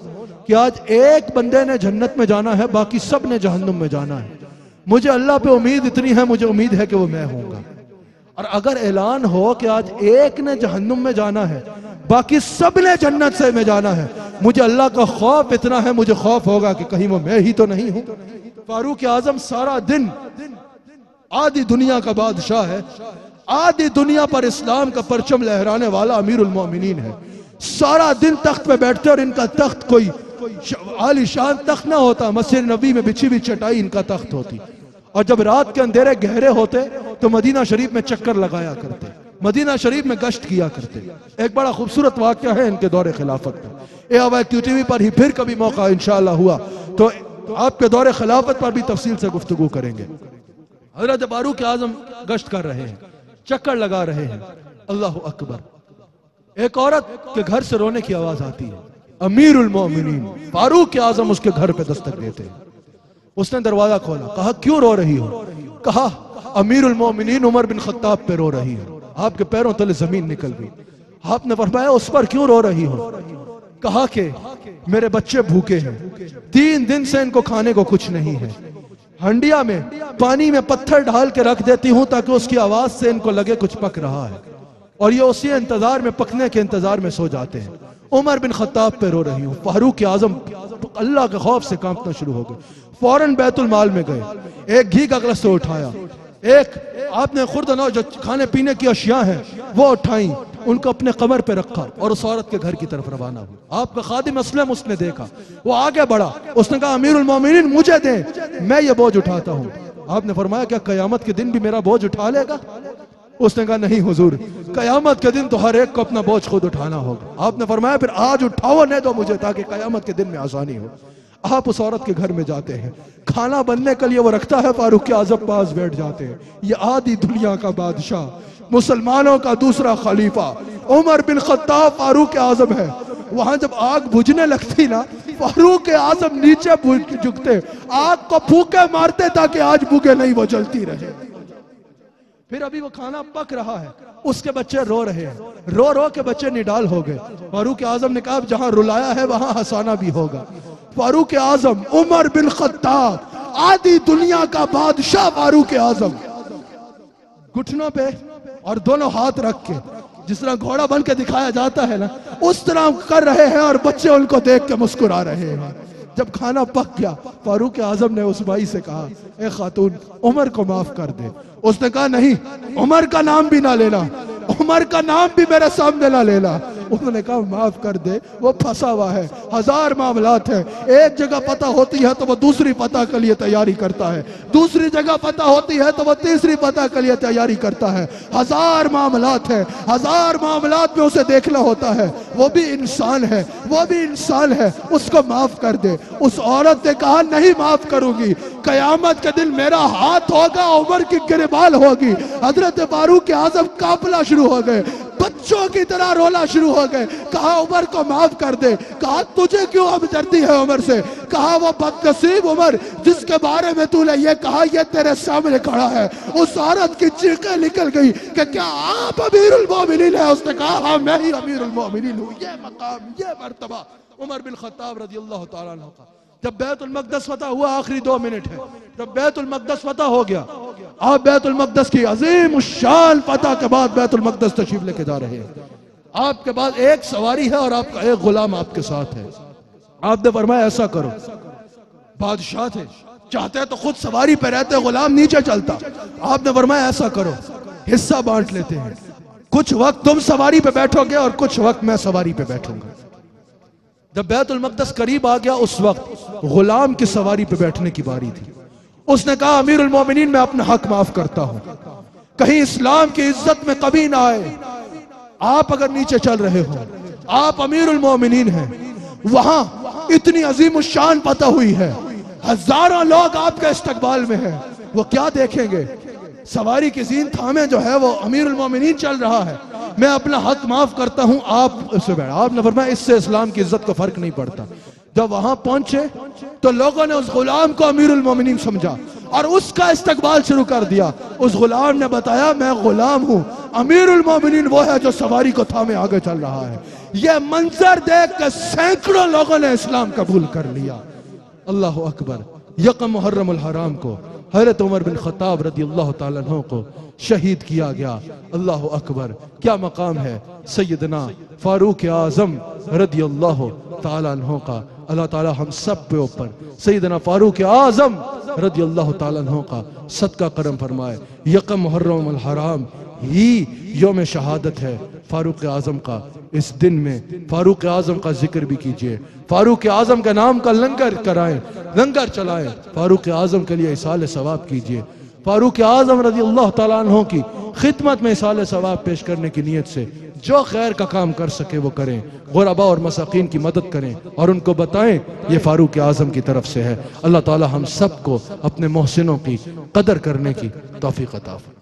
کہ آج ایک بندے نے جنت میں جانا ہے، باقی سب نے جہنم میں جانا ہے۔ مجھے اللہ پہ امید اتنی ہے، مجھے امید ہے کہ وہ میں ہوں گا۔ اور اگر اعلان ہو کہ آج ایک نے جہنم میں جانا ہے، باقی سب نے جنت سے میں جانا ہے مجھے اللہ کا خوف اتنا ہے، مجھے خوف ہوگا کہ کہیں وہ میں ہی تو نہیں ہوں۔ فاروق اعظم سارا دن، آدھی دنیا کا بادشاہ ہے۔ آدھی دنیا پر اسلام کا پرچم لہرانے والا امیر المومنین ہے۔ سارا دن تخت پہ بیٹھتے اور ان کا تخت کوئی عالی شان تخت نہ ہوتا، مسجد نبی میں بچھی بھی چٹائی ان کا تخت ہوتی۔ اور جب رات کے اندھیرے گہرے ہوتے تو مدینہ شریف میں چکر لگایا کرتے۔ مدینہ شریف میں گشت کیا کرتے۔ ایک بڑا خوبصورت واقعہ ہے ان کے دور خلافت میں اے آوائی کیو ٹی وی پر ہی پھر کبھی موقع انشاءاللہ ہوا۔ تو آپ کے دور خلافت پر بھی تفصیل سے گفتگو کریں گے۔ حضرت فاروق اعظم گشت کر رہے ہیں۔ چکر لگا رہے ہیں۔ اللہ اکبر۔ ایک عورت کے گھر سے رونے کی آواز آتی ہے۔ امیر المومنین فاروق اعظم اس کے گھر پہ دستک دیتے ہیں۔ اس نے دروازہ کھولا۔ کہا، کیوں رو رہی ہو؟ کہا، امیر المومنین عمر بن خطاب پہ رو رہی ہو۔ آپ کے پیروں تلے زمین نکل گئی۔ آپ نے فرمایا، اس پر کیوں رو رہی ہو؟ کہا کہ میرے بچے بھوکے ہیں۔ تین دن سے ان کو کھانے کو کچھ نہیں ہے۔ ہنڈیا میں پانی میں پتھر ڈال کے رکھ دیتی ہوں تاکہ اس کی آواز سے ان کو لگے کچھ پک رہا ہے۔ اور یہ اسی انتظار میں، پکنے کے انتظار میں سو جاتے ہیں۔ عمر بن خطاب پہ رو رہی ہوں۔ فاروق اعظم اللہ کے خوف سے کانپنا شروع ہو گئے۔ فوراً بیت المال میں گئے۔ ایک گھی کا گلس سے اٹھایا۔ ایک، آپ نے خرد نو جو کھانے پینے کی اشیاء ہیں، وہ اٹھائیں، ان کو اپنے قمر پہ رکھا اور اس عورت کے گھر کی طرف روانہ ہوا آپ کا خادم اسلم اس نے دیکھا، وہ آگے بڑھا، اس نے کہا، امیر المومنین، مجھے دیں، میں یہ بوجھ اٹھاتا ہوں۔ آپ نے فرمایا، کیا قیامت کے دن بھی میرا بوجھ اٹھا لے گا؟ اس نے کہا، نہیں حضور، قیامت کے دن تو ہر ایک کو اپنا بوجھ خود اٹھانا ہوگا۔ آپ نے فرمایا، پھر آج اٹھاؤ، نہیں دو مجھے، تاکہ قیامت کے دن میں آسانی ہو۔ آپ اس عورت کے گھر میں جاتے ہیں۔ کھانا بننے کے لیے وہ رکھتا ہے، فاروق کے اعظم پاس بیٹھ جاتے ہیں۔ یہ آدھی دنیا کا بادشاہ، مسلمانوں کا دوسرا خلیفہ۔ عمر بن خطاب فاروق اعظم ہے۔ وہاں جب آگ بجھنے لگتی نا، فاروق اعظم نیچے جھکتے۔ آگ کو پھوکے مارتے تاکہ آج بھوکے نہیں، وہ جلتی رہے۔ پھر ابھی وہ کھانا پک رہا ہے۔ اس کے بچے رو رہے ہیں۔ رو رو کے بچے نڈال ہو گئے۔ فاروق اعظم نے کہا جہاں رلایا ہے، وہاں ہسانا بھی ہوگا۔ فاروق اعظم، عمر بن خطاب، آدھی دنیا کا بادشاہ فاروق اعظم۔ گھٹنوں پہ اور دونوں ہاتھ رکھ کے، جس طرح گھوڑا بن کے دکھایا جاتا ہے نا، اس طرح کر رہے ہیں اور بچے ان کو دیکھ کے مسکرا رہے ہیں۔ جب کھانا پک گیا، فاروق اعظم نے اس بھائی سے کہا، اے خاتون، عمر کو معاف کر دے۔ اس نے کہا، نہیں، عمر کا نام بھی نہ لینا، عمر کا نام بھی میرے سامنے نہ لینا۔ انہوں نے کہا، معاف کر دے، وہ پھنسا ہوا ہے۔ ہزار معاملات ہیں۔ ایک جگہ پتہ ہوتی ہے تو وہ دوسری پتہ کے لیے تیاری کرتا ہے۔ دوسری جگہ پتہ ہوتی ہے تو وہ تیسری پتہ کے لیے تیاری کرتا ہے۔ ہزار معاملات ہیں۔ ہزار معاملات میں اسے دیکھنا ہوتا ہے۔ وہ بھی انسان ہے۔ وہ بھی انسان ہے۔ اس کو معاف کر دے۔ اس عورت نے کہا، نہیں معاف کروں گی۔ قیامت کے دن میرا ہاتھ ہوگا، عمر کی گربال ہوگی۔ حضرت فاروق اعظم کاپلا شروع ہو گئے۔ بچوں کی طرح رولا شروع ہو گئے۔ کہا، عمر کو معاف کر دے۔ کہا، تجھے کیوں اب ڈرتی ہے عمر سے؟ کہا، وہ بد نصیب عمر، جس کے بارے میں تو نے یہ کہا، یہ تیرے سامنے کھڑا ہے۔ اس عورت کی چیخیں نکل گئی کہ کیا آپ امیر المومنین ہیں؟ اس نے کہا ہاں میں ہی امیر المومنین ہوں۔ یہ مقام، یہ مرتبہ عمر بن خطاب رضی اللہ تعالیٰ عنہ کا۔ جب بیت المقدس فتح ہوا، آخری دو منٹ ہے۔ جب بیت المقدس فتح ہو گیا، آپ بیت المقدس کی عظیم الشان فتح کے بعد بیت المقدس تشریف لے کے جا رہے ہیں۔ آپ کے بعد ایک سواری ہے اور آپ کا ایک غلام آپ کے ساتھ ہے۔ آپ نے فرمایا، ایسا کرو۔ بادشاہ تھے۔ چاہتے تو خود سواری پہ رہتے، غلام نیچے چلتا۔ آپ نے فرمایا، ایسا کرو۔ حصہ بانٹ لیتے ہیں۔ کچھ وقت تم سواری پہ بیٹھو گے اور کچھ وقت میں سواری پہ بیٹھوں گا۔ جب بیت المقدس قریب آ گیا اس وقت غلام کی سواری پہ بیٹھنے کی باری تھی۔ اس نے کہا، امیر المومنین، میں اپنا حق معاف کرتا ہوں۔ کہیں اسلام کی عزت میں کبھی نہ آئے۔ آپ اگر نیچے چل رہے ہو آپ امیر المومنین ہیں۔ وہاں اتنی عظیم الشان پتہ ہوئی ہے۔ ہزاروں لوگ آپ کے استقبال میں ہیں۔ وہ کیا دیکھیں گے؟ سواری کی زین تھامے جو ہے وہ امیر المومنین چل رہا ہے۔ میں اپنا حق معاف کرتا ہوں، آپ سے بیٹھ آپ نے فرمایا، اس سے اسلام کی عزت کو فرق نہیں پڑتا۔ جب وہاں پہنچے، تو لوگوں نے اس غلام کو امیر المومنین سمجھا اور اس کا استقبال شروع کر دیا۔ اس غلام نے بتایا، میں غلام ہوں۔ امیر المومنین وہ ہے جو سواری کو تھامے آگے چل رہا ہے۔ یہ منظر دیکھ کے سینکڑوں لوگوں نے اسلام قبول کر لیا۔ اللہ اکبر یقم محرم الحرام کو حضرت عمر بن خطاب رضی اللہ تعالیٰ عنہ کو شہید کیا گیا۔ اللہ اکبر، کیا مقام ہے؟ سیدنا فاروق اعظم رضی اللہ تعالیٰ عنہ کا۔ اللہ تعالیٰ ہم سب پہ اوپر، سیدنا فاروق اعظم رضی اللہ تعالیٰ عنہ کا صدقہ کرم فرمائے۔ یقم محرم الحرام، ہی یوم شہادت ہے فاروق اعظم کا۔ اس دن میں فاروق اعظم کا ذکر بھی کیجیے۔ فاروق اعظم کے نام کا لنگر کرائیں لنگر چلائیں فاروق اعظم کے لیے اصال ثواب کیجیے۔ فاروق اعظم رضی اللہ تعالیٰ عنہ کی خدمت میں اصال ثواب پیش کرنے کی نیت سے جو خیر کا کام کر سکے وہ کریں۔ غربا اور مساقین کی مدد کریں اور ان کو بتائیں یہ فاروق اعظم کی طرف سے ہے۔ اللہ تعالیٰ ہم سب کو اپنے محسنوں کی قدر کرنے کی توفیق عطا فرمائے۔